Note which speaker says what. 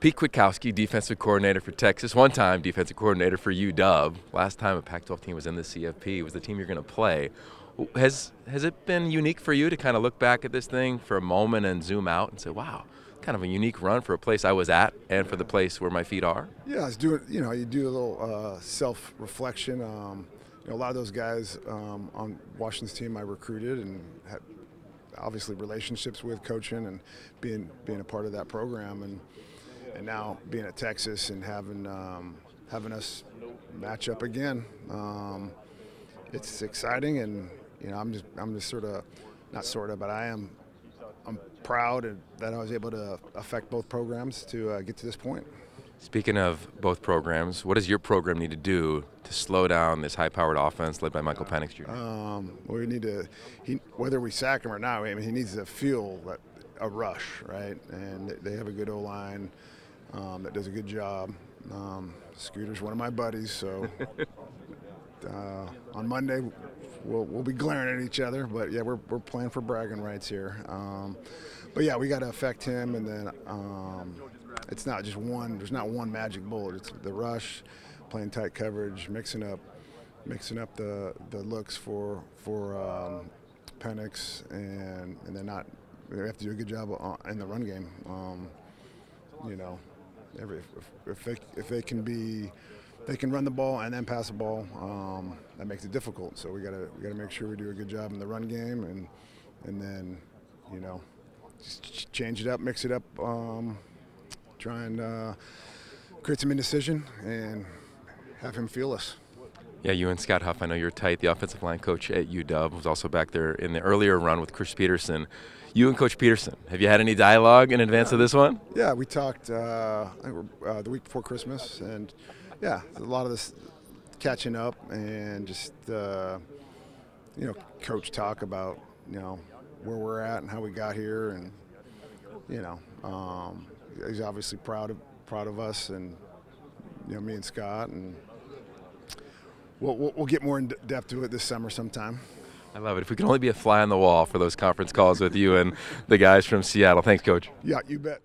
Speaker 1: Pete Kwiatkowski, defensive coordinator for Texas, one time defensive coordinator for UW. Last time a Pac-12 team was in the CFP was the team you're going to play. Has has it been unique for you to kind of look back at this thing for a moment and zoom out and say, "Wow, kind of a unique run for a place I was at and for the place where my feet are"?
Speaker 2: Yeah, it's doing. You know, you do a little uh, self-reflection. Um, you know, a lot of those guys um, on Washington's team I recruited and had obviously relationships with coaching and being being a part of that program and and now being at Texas and having um, having us match up again. Um, it's exciting and you know I'm just I'm just sort of not sort of but I am I'm proud that I was able to affect both programs to uh, get to this point.
Speaker 1: Speaking of both programs, what does your program need to do to slow down this high-powered offense led by Michael Penix Jr.?
Speaker 2: Um, we need to, he, whether we sack him or not, I mean, he needs to feel a rush, right? And they have a good O line um, that does a good job. Um, Scooter's one of my buddies, so uh, on Monday we'll, we'll be glaring at each other. But yeah, we're, we're playing for bragging rights here. Um, but yeah, we got to affect him, and then um, it's not just one. There's not one magic bullet. It's the rush, playing tight coverage, mixing up, mixing up the the looks for for um, Penix, and and then not. We have to do a good job in the run game. Um, you know, every, if, if they if they can be they can run the ball and then pass the ball. Um, that makes it difficult. So we gotta we gotta make sure we do a good job in the run game, and and then you know just change it up, mix it up, um, try and uh, create some indecision and have him feel us.
Speaker 1: Yeah, you and Scott Huff, I know you're tight. The offensive line coach at UW was also back there in the earlier run with Chris Petersen. You and Coach Petersen, have you had any dialogue in advance
Speaker 2: yeah.
Speaker 1: of this one?
Speaker 2: Yeah, we talked uh, uh, the week before Christmas, and yeah, a lot of this catching up and just uh, you know, coach talk about you know where we're at and how we got here, and you know, um, he's obviously proud of proud of us and you know me and Scott and we'll, we'll, we'll get more in depth to it this summer sometime.
Speaker 1: I love it. If we can only be a fly on the wall for those conference calls with you and the guys from Seattle. Thanks, Coach.
Speaker 2: Yeah, you bet.